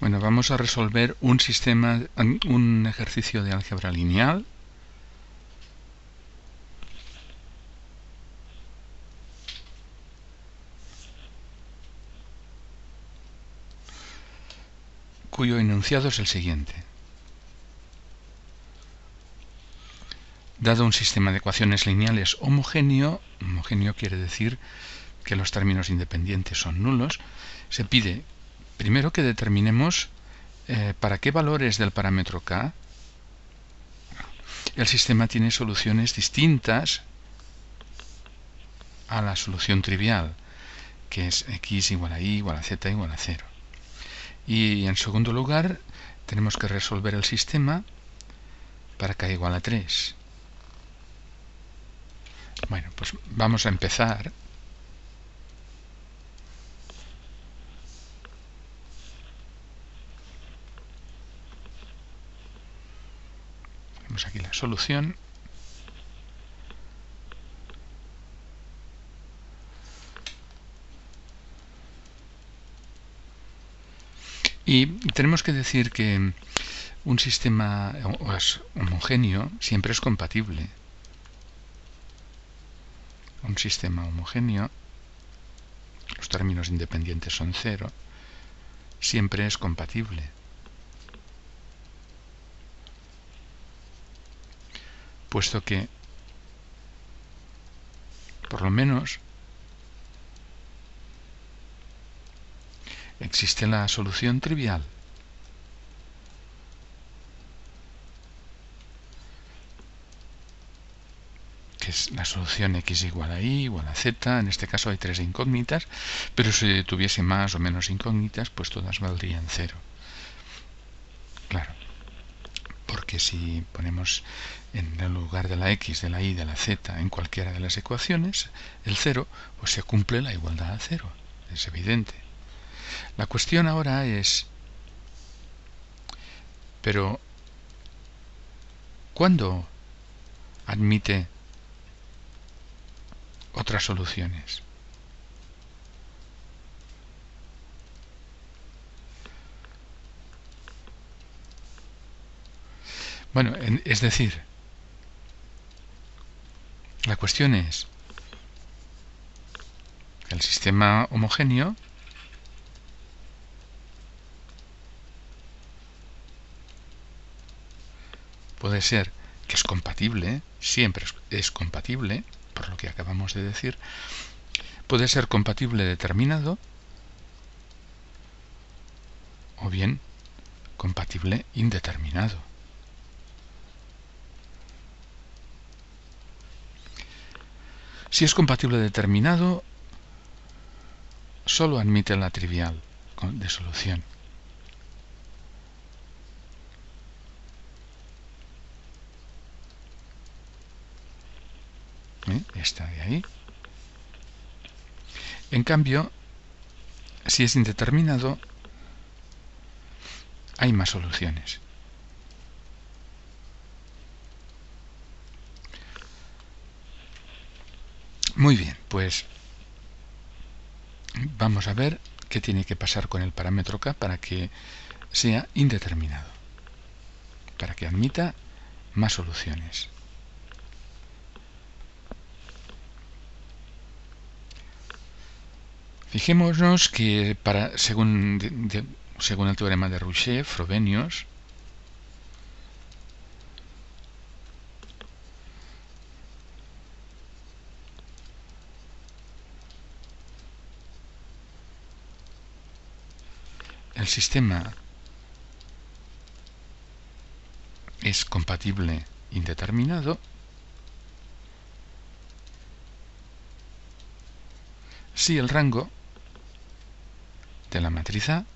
Bueno, vamos a resolver un sistema, un ejercicio de álgebra lineal. cuyo enunciado es el siguiente. Dado un sistema de ecuaciones lineales homogéneo, homogéneo quiere decir que los términos independientes son nulos, se pide Primero que determinemos eh, para qué valores del parámetro k el sistema tiene soluciones distintas a la solución trivial, que es x igual a y igual a z igual a 0. Y en segundo lugar, tenemos que resolver el sistema para k igual a 3. Bueno, pues vamos a empezar aquí la solución. Y tenemos que decir que un sistema homogéneo siempre es compatible. Un sistema homogéneo, los términos independientes son cero, siempre es compatible. Puesto que, por lo menos, existe la solución trivial. que es la solución x igual a y igual a z, en este caso hay tres incógnitas, pero si tuviese más o menos incógnitas, pues todas valdrían cero. Claro porque si ponemos en el lugar de la x, de la y, de la z en cualquiera de las ecuaciones, el 0, pues se cumple la igualdad a 0. Es evidente. La cuestión ahora es, pero, ¿cuándo admite otras soluciones? Bueno, es decir, la cuestión es el sistema homogéneo puede ser que es compatible, siempre es compatible, por lo que acabamos de decir, puede ser compatible determinado o bien compatible indeterminado. Si es compatible determinado, solo admite la trivial de solución. ¿Eh? Esta de ahí. En cambio, si es indeterminado, hay más soluciones. Muy bien, pues vamos a ver qué tiene que pasar con el parámetro k para que sea indeterminado, para que admita más soluciones. Fijémonos que para, según, según el teorema de Rouchet, Frobenius, el sistema es compatible indeterminado, si el rango de la matriz A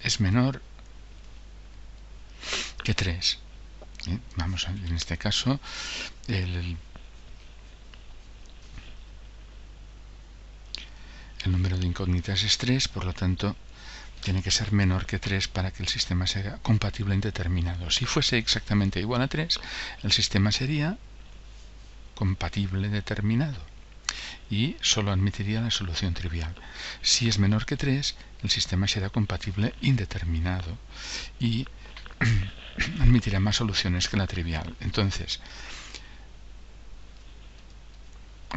es menor que 3. ¿Eh? Vamos a, en este caso, el el número de incógnitas es 3, por lo tanto tiene que ser menor que 3 para que el sistema sea compatible indeterminado. Si fuese exactamente igual a 3, el sistema sería compatible determinado. y solo admitiría la solución trivial. Si es menor que 3, el sistema será compatible indeterminado y admitirá más soluciones que la trivial. Entonces,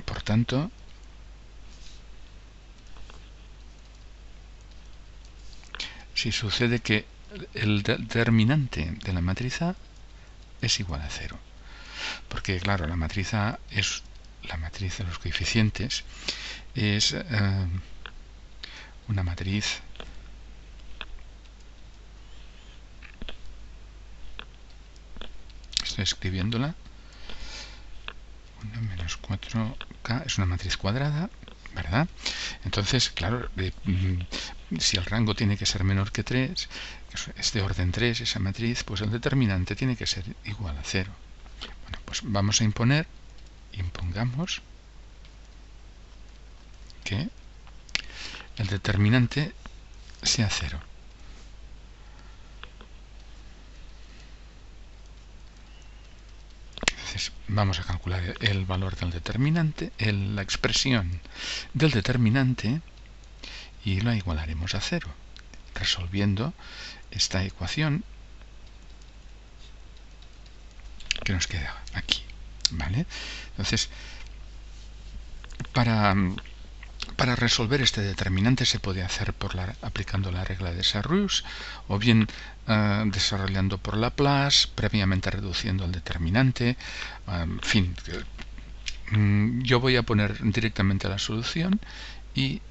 por tanto, si sucede que el determinante de la matriz A es igual a 0. Porque, claro, la matriz A es la matriz de los coeficientes, es eh, una matriz estoy escribiéndola 1 menos 4k es una matriz cuadrada ¿verdad? Entonces claro mm, si el rango tiene que ser menor que 3 es de orden 3 esa matriz pues el determinante tiene que ser igual a 0 bueno pues vamos a imponer impongamos que el determinante sea 0 vamos a calcular el valor del determinante, la expresión del determinante y lo igualaremos a cero, resolviendo esta ecuación que nos queda aquí. ¿vale? Entonces, para para resolver este determinante se puede hacer aplicando la regla de Sarrus o bien eh, desarrollando por Laplace, previamente reduciendo el determinante. en fin, mm, yo voy a poner directamente la solución y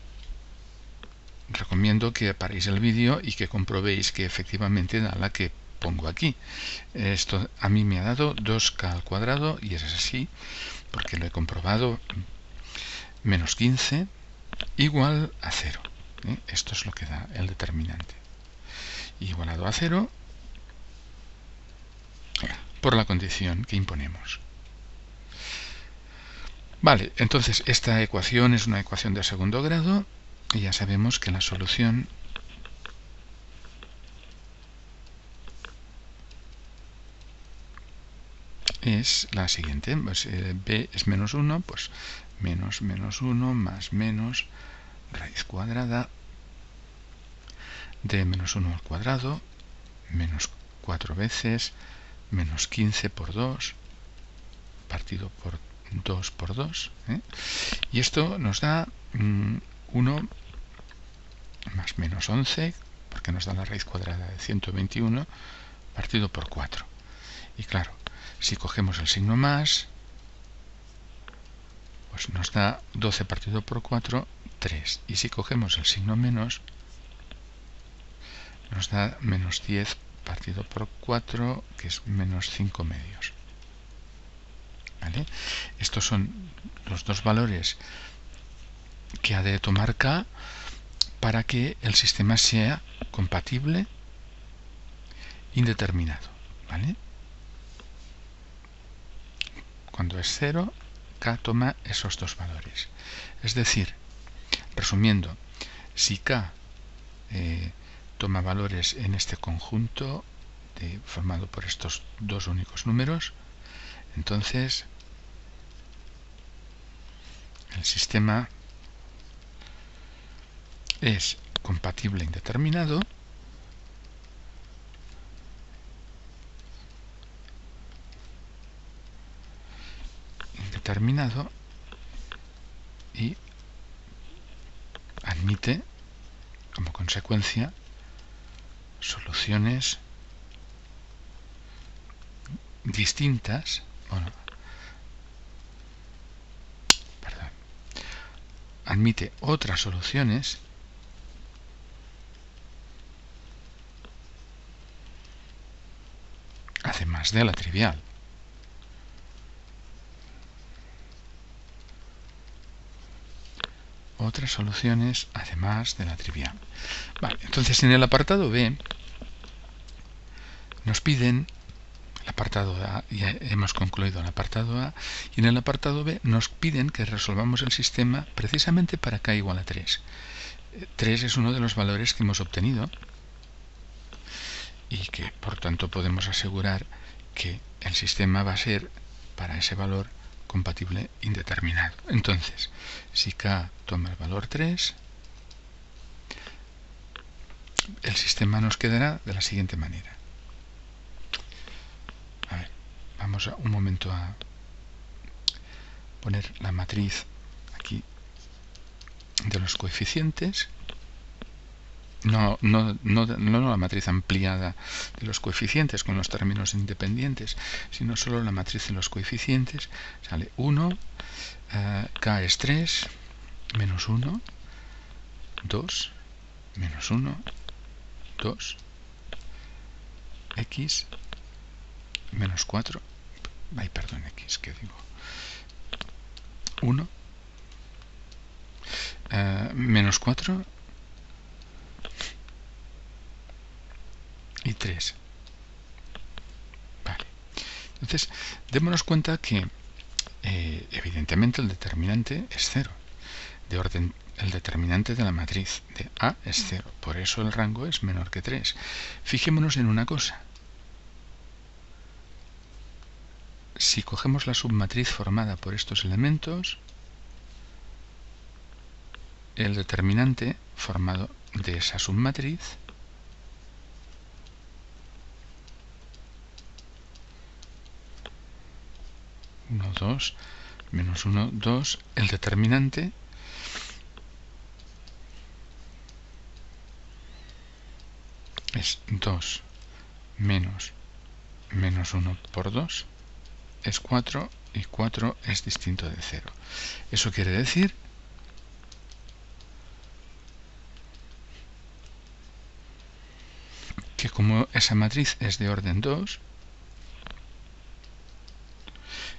recomiendo que paréis el vídeo y que comprobéis que efectivamente da la que pongo aquí. Esto a mí me ha dado 2k al cuadrado y es así porque lo he comprobado menos 15 igual a 0. ¿eh? Esto es lo que da el determinante. Igualado a 0 por la condición que imponemos. Vale, entonces esta ecuación es una ecuación de segundo grado y ya sabemos que la solución es la siguiente. Pues, eh, b es menos 1, pues menos menos 1 más menos raíz cuadrada de menos 1 al cuadrado menos 4 veces menos 15 por 2 partido por 2 por 2 ¿eh? y esto nos da 1 mm, más menos 11 porque nos da la raíz cuadrada de 121 partido por 4 y claro si cogemos el signo más pues nos da 12 partido por 4, 3. Y si cogemos el signo menos, nos da menos 10 partido por 4, que es menos 5 medios. ¿Vale? Estos son los dos valores que ha de tomar K para que el sistema sea compatible indeterminado. ¿Vale? Cuando es 0, K toma esos dos valores. Es decir, resumiendo, si K eh, toma valores en este conjunto formado por estos dos únicos números, entonces el sistema es compatible indeterminado y admite como consecuencia soluciones distintas bueno, perdón, admite otras soluciones además de la trivial otras soluciones además de la trivial. Vale, entonces en el apartado B nos piden el apartado A, ya hemos concluido el apartado A, y en el apartado B nos piden que resolvamos el sistema precisamente para k igual a 3. 3 es uno de los valores que hemos obtenido y que por tanto podemos asegurar que el sistema va a ser para ese valor compatible indeterminado. Entonces, si k toma el valor 3, el sistema nos quedará de la siguiente manera. A ver, vamos un momento a poner la matriz aquí de los coeficientes no, no, no, no, la matriz ampliada de los coeficientes con los términos independientes, sino solo la matriz de los coeficientes. Sale 1, eh, k es 3, menos 1, 2, menos 1, 2, x, menos 4, ay, perdón, x, ¿qué digo? 1, eh, menos 4, y 3. Vale. Entonces, démonos cuenta que eh, evidentemente el determinante es 0. De orden, el determinante de la matriz de A es 0. Por eso el rango es menor que 3. Fijémonos en una cosa. Si cogemos la submatriz formada por estos elementos, el determinante formado de esa submatriz 1, 2, menos 1, 2, el determinante es 2 menos menos 1 por 2 es 4 y 4 es distinto de 0. Eso quiere decir que como esa matriz es de orden 2,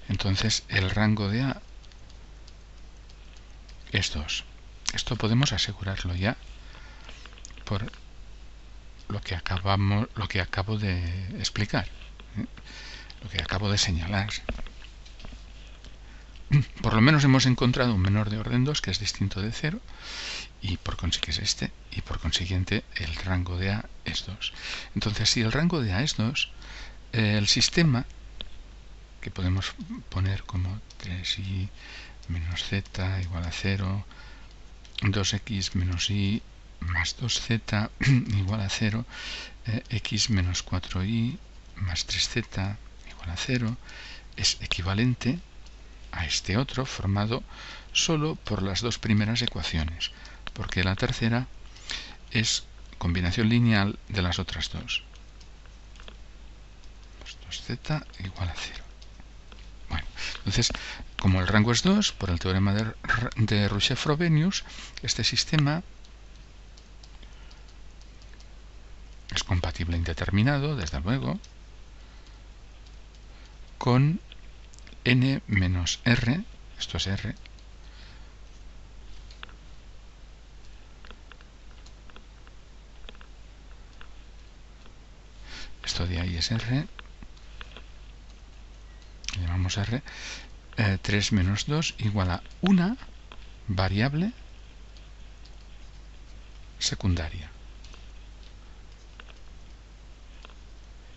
entonces el rango de A es 2. Esto podemos asegurarlo ya por lo que acabamos lo que acabo de explicar, ¿eh? lo que acabo de señalar. Por lo menos hemos encontrado un menor de orden 2 que es distinto de 0 y por consiguiente es este y por consiguiente el rango de A es 2. Entonces si el rango de A es 2, el sistema que podemos poner como 3i menos z igual a 0, 2x menos y más 2z igual a 0, eh, x menos 4y más 3z igual a 0, es equivalente a este otro formado solo por las dos primeras ecuaciones, porque la tercera es combinación lineal de las otras dos. 2z igual a 0. Entonces, como el rango es 2, por el teorema de, de Rouchet-Frobenius, este sistema es compatible indeterminado, desde luego, con n menos r, esto es r, esto de ahí es r, llamamos R, 3 eh, menos 2 igual a una variable secundaria.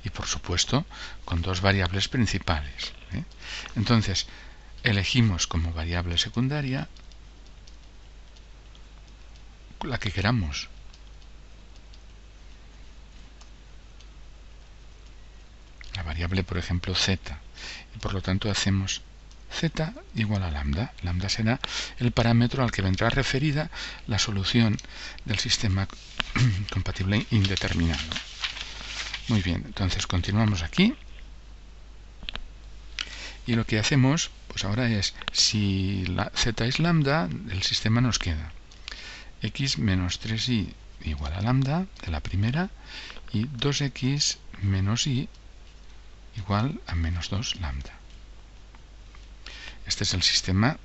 Y por supuesto, con dos variables principales. ¿eh? Entonces, elegimos como variable secundaria la que queramos. La por ejemplo, z y por lo tanto hacemos z igual a lambda. Lambda será el parámetro al que vendrá referida la solución del sistema compatible indeterminado. Muy bien, entonces continuamos aquí. Y lo que hacemos, pues ahora es, si z es lambda, el sistema nos queda x menos 3y igual a lambda de la primera y 2x menos y igual a menos 2 lambda. Este es el sistema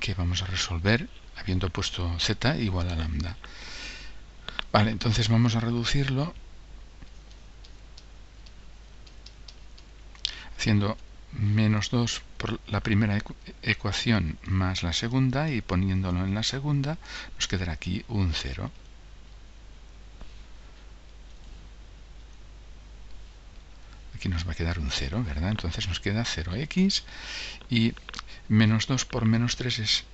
que vamos a resolver habiendo puesto z igual a lambda. Vale, entonces vamos a reducirlo haciendo menos 2 por la primera ecuación más la segunda y poniéndolo en la segunda nos quedará aquí un 0. Aquí nos va a quedar un 0, ¿verdad? Entonces nos queda 0x y menos 2 por menos 3 es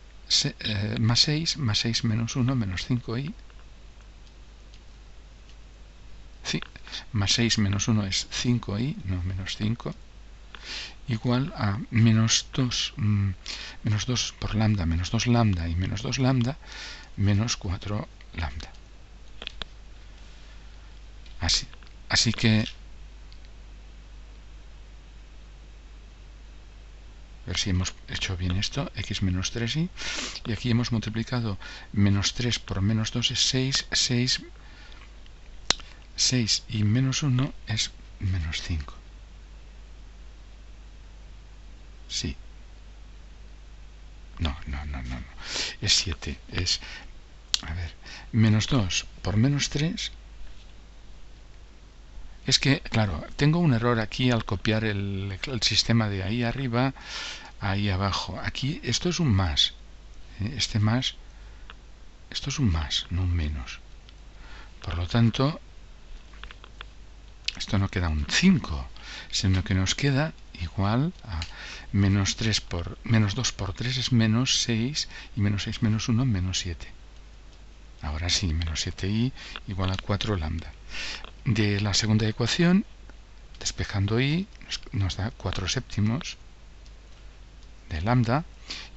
eh, más 6, más 6 menos 1 menos 5y. Sí, más 6 menos 1 es 5y, no menos 5 igual a menos 2, mm, menos 2 por lambda, menos 2 lambda y menos 2 lambda, menos 4 lambda. Así, así que ver si hemos hecho bien esto, x menos 3y, y aquí hemos multiplicado menos 3 por menos 2 es 6, 6, 6 y menos 1 es menos 5. Sí. No, no, no, no, no. Es 7. Es, a ver, menos 2 por menos 3. Es que, claro, tengo un error aquí al copiar el, el sistema de ahí arriba ahí abajo. Aquí, esto es un más. ¿eh? Este más, esto es un más, no un menos. Por lo tanto, esto no queda un 5, sino que nos queda igual a menos 3 por menos 2 por 3 es menos 6 y menos 6 menos 1 menos 7 ahora sí, menos 7i igual a 4 lambda de la segunda ecuación despejando i nos da 4 séptimos de lambda.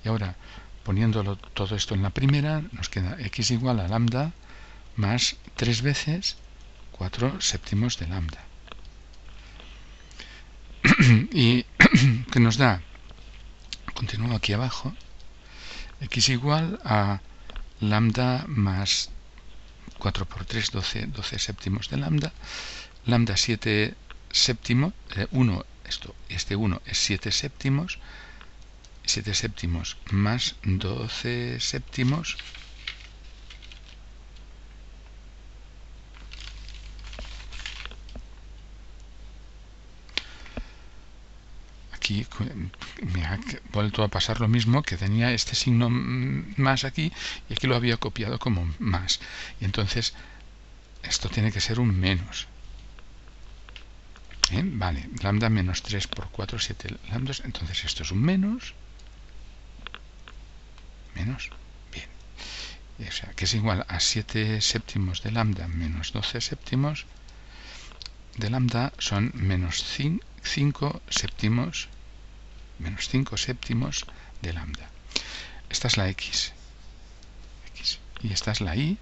Y ahora poniéndolo todo esto en la primera nos queda x igual a lambda más 3 veces 4 séptimos de lambda. Y que nos da, continúo aquí abajo, x igual a lambda más 4 por 3, 12, 12 séptimos de lambda, lambda 7 séptimo, 1, eh, esto, este 1 es 7 séptimos, 7 séptimos más 12 séptimos me ha vuelto a pasar lo mismo que tenía este signo más aquí y aquí lo había copiado como más. Y entonces esto tiene que ser un menos. ¿Eh? vale, lambda menos 3 por 4, 7 lambdas. Entonces esto es un menos. Menos, bien. O sea, que es igual a 7 séptimos de lambda menos 12 séptimos de lambda son menos 5 séptimos menos 5 séptimos de lambda. Esta es la x. x. Y esta es la y.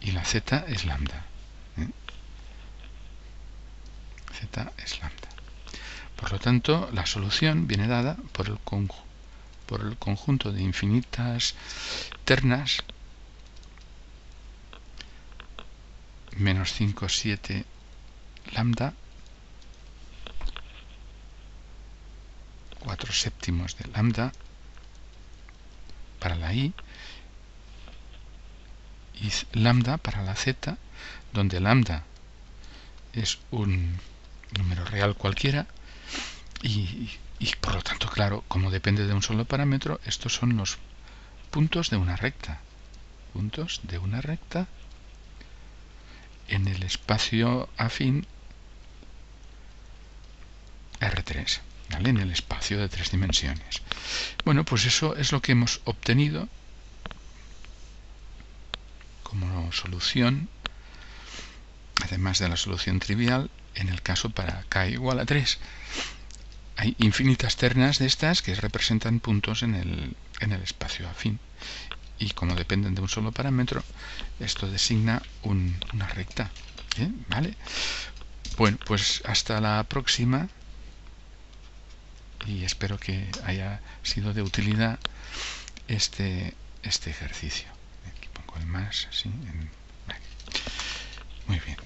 Y la z es lambda. ¿eh? z es lambda. Por lo tanto, la solución viene dada por el, conjunto de infinitas ternas menos 5, 7 lambda 4 séptimos de lambda para la i y lambda para la z, donde lambda es un número real cualquiera y, y, por lo tanto, claro, como depende de un solo parámetro, estos son los puntos de una recta. Puntos de una recta en el espacio afín R3 en el espacio de tres dimensiones. Bueno, pues eso es lo que hemos obtenido como solución, además de la solución trivial, en el caso para k igual a 3. Hay infinitas ternas de estas que representan puntos en el, en el espacio afín. Y como dependen de un solo parámetro, esto designa una recta. ¿eh? ¿Vale? Bueno, pues hasta la próxima y espero que haya sido de utilidad este, este ejercicio. Aquí pongo el más, así. muy bien.